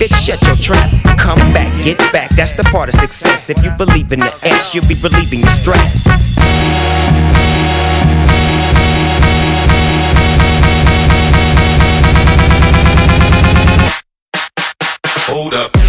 Bitch, shut your trap. Come back, get back. That's the part of success. If you believe in the ass, you'll be relieving the stress. Hold up.